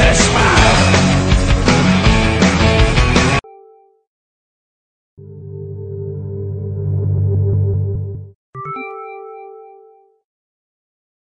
Jesteśmy